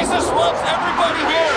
Jesus loves everybody here.